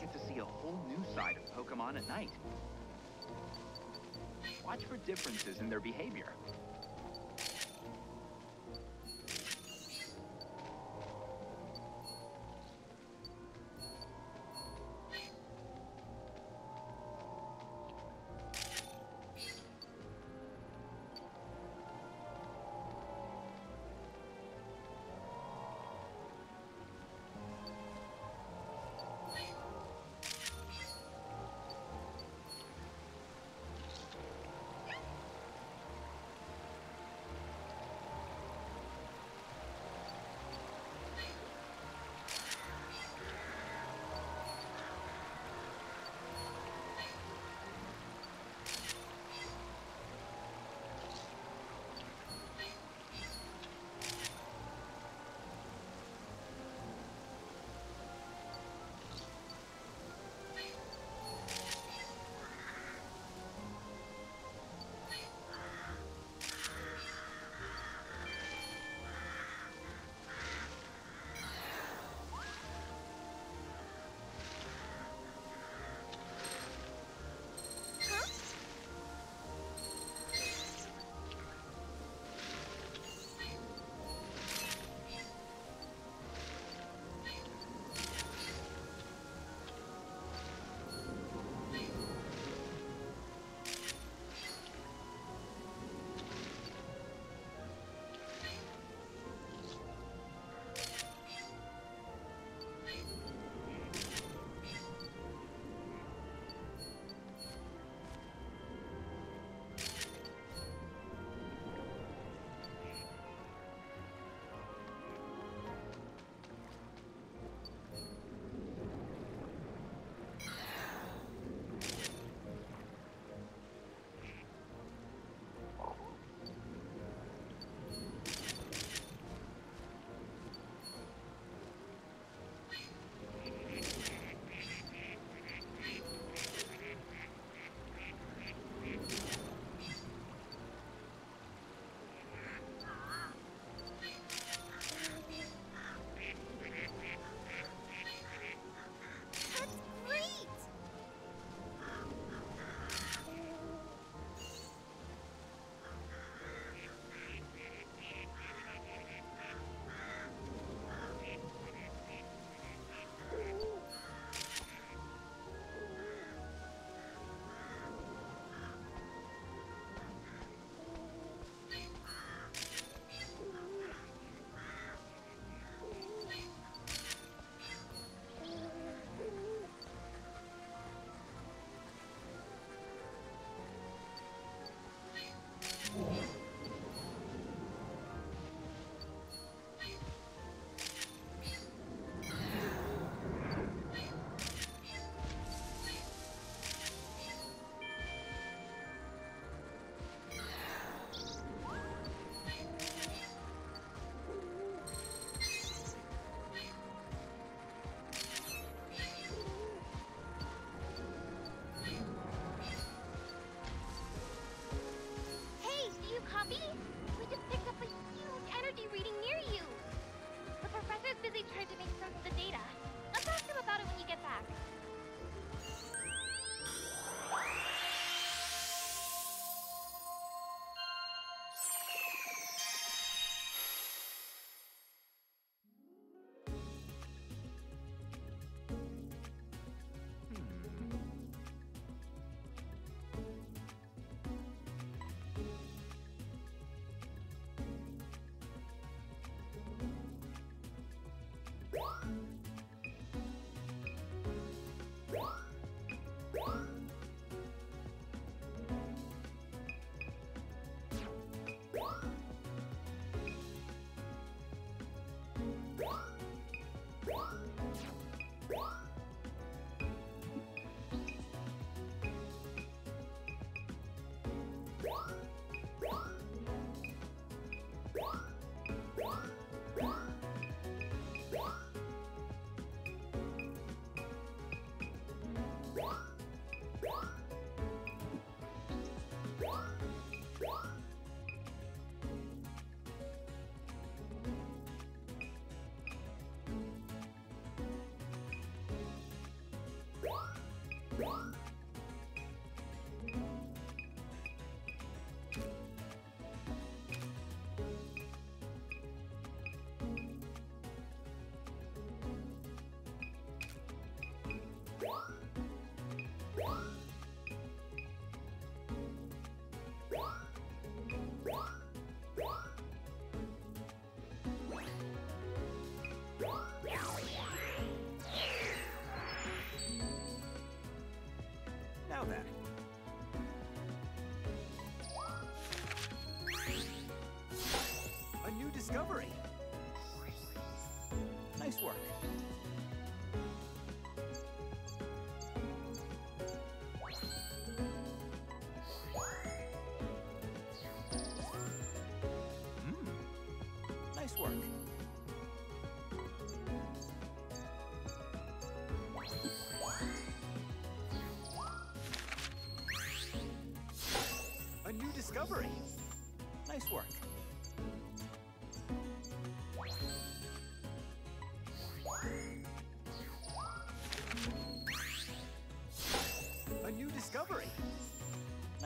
get to see a whole new side of Pokemon at night. Watch for differences in their behavior.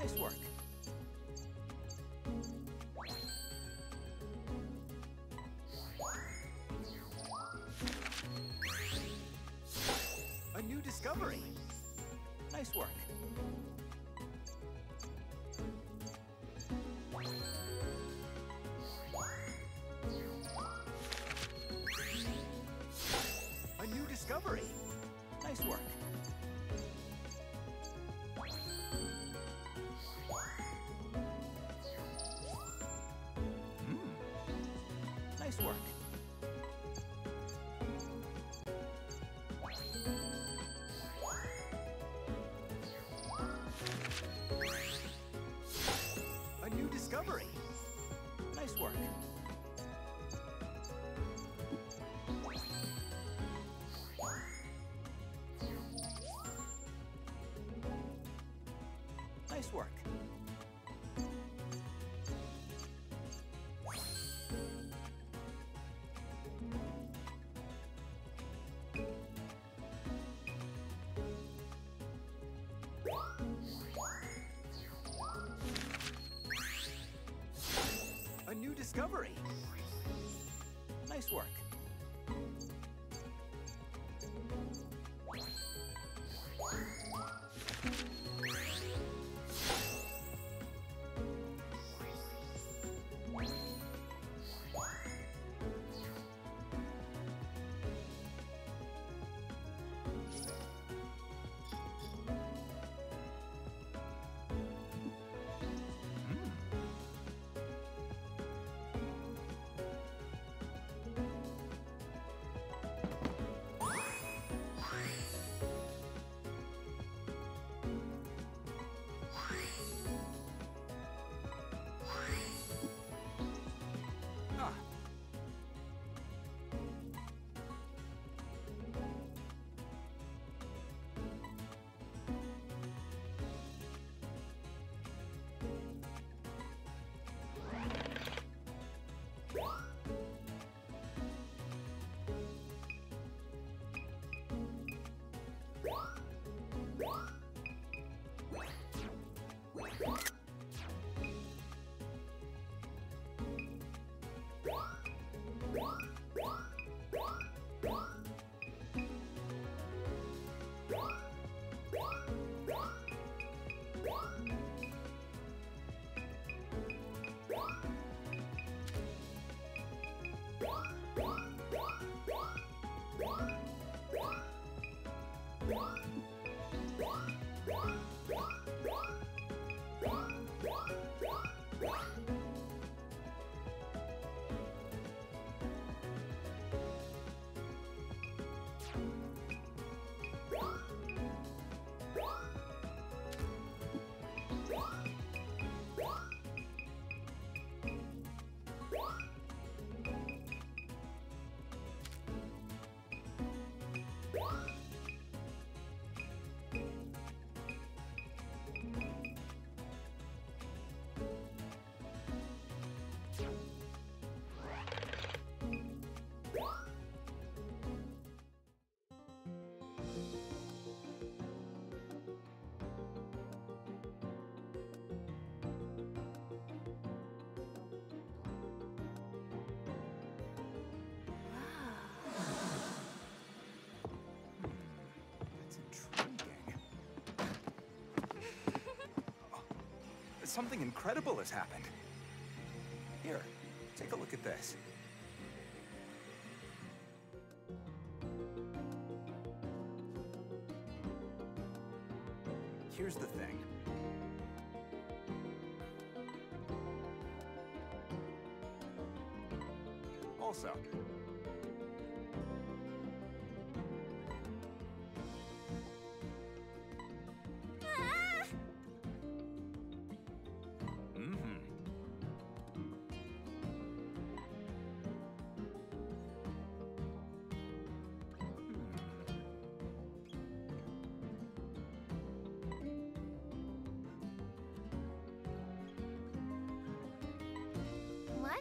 Nice work. A new discovery. Nice work. Nice work. A new discovery. Nice work. Something incredible has happened. Here, take a look at this. Here's the thing. Also,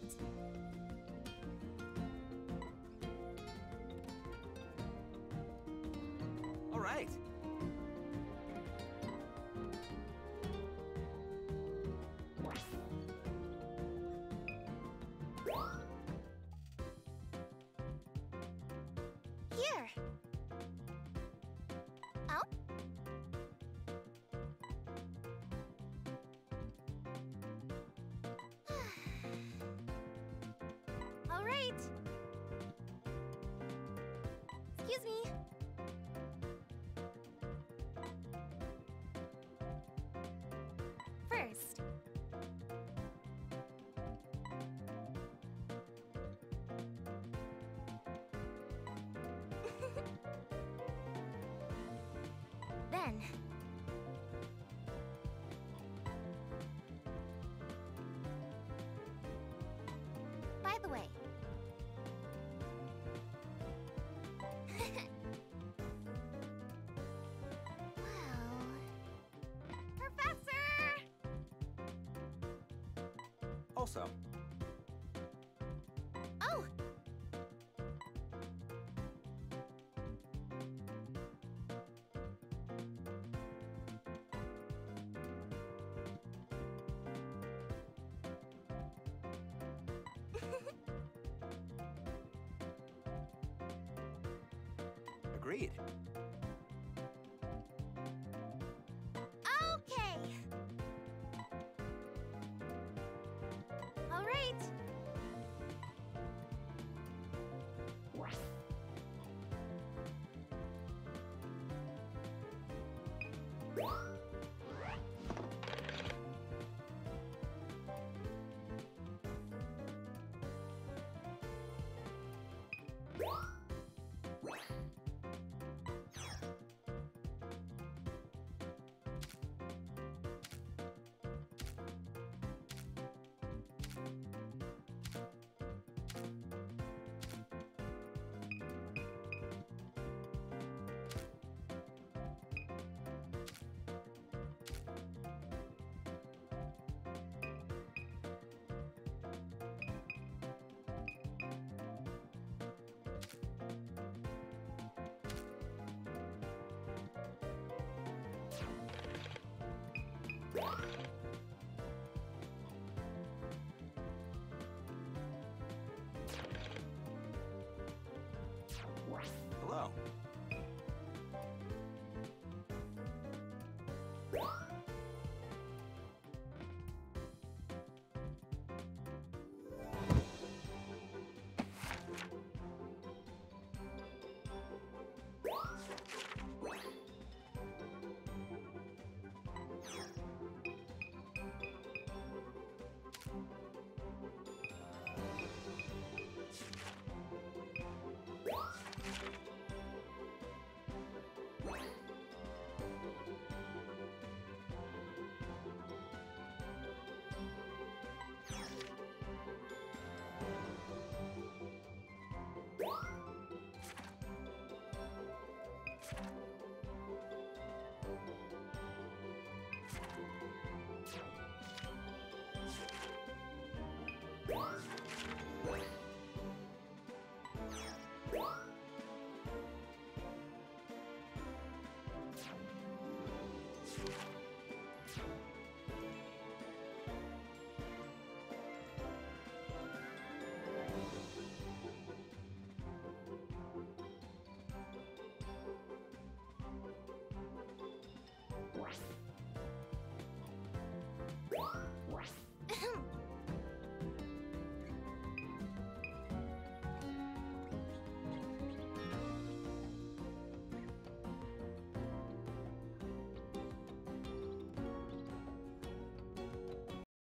What? All right. Excuse me. First. Then. Also, Oh! agreed. great! Whoa! Yeah.